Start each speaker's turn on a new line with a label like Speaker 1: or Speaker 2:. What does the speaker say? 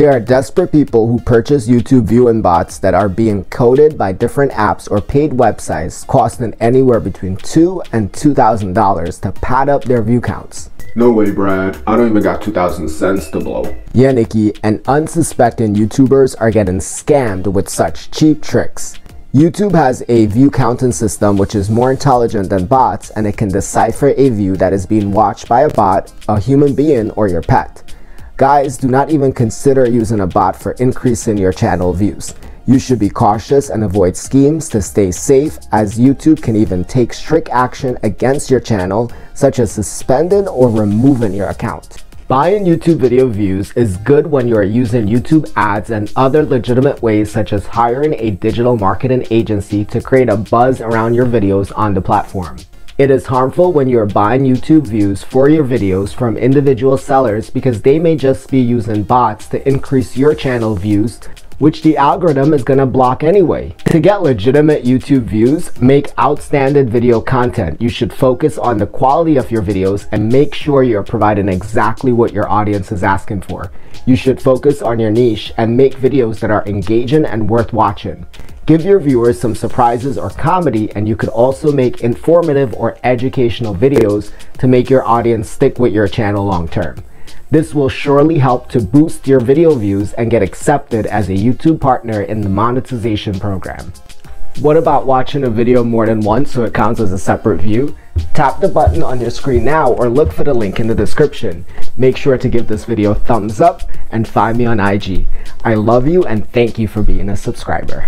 Speaker 1: There are desperate people who purchase YouTube viewing bots that are being coded by different apps or paid websites costing anywhere between 2 and $2,000 to pad up their view counts.
Speaker 2: No way, Brad. I don't even got 2,000 cents to blow.
Speaker 1: Yeah, Nikki, and unsuspecting YouTubers are getting scammed with such cheap tricks. YouTube has a view counting system which is more intelligent than bots and it can decipher a view that is being watched by a bot, a human being, or your pet. Guys, do not even consider using a bot for increasing your channel views. You should be cautious and avoid schemes to stay safe as YouTube can even take strict action against your channel such as suspending or removing your account. Buying YouTube video views is good when you are using YouTube ads and other legitimate ways such as hiring a digital marketing agency to create a buzz around your videos on the platform. It is harmful when you're buying YouTube views for your videos from individual sellers because they may just be using bots to increase your channel views which the algorithm is gonna block anyway. To get legitimate YouTube views, make outstanding video content. You should focus on the quality of your videos and make sure you're providing exactly what your audience is asking for. You should focus on your niche and make videos that are engaging and worth watching. Give your viewers some surprises or comedy and you could also make informative or educational videos to make your audience stick with your channel long term. This will surely help to boost your video views and get accepted as a YouTube partner in the monetization program. What about watching a video more than once so it counts as a separate view? Tap the button on your screen now or look for the link in the description. Make sure to give this video a thumbs up and find me on IG. I love you and thank you for being a subscriber.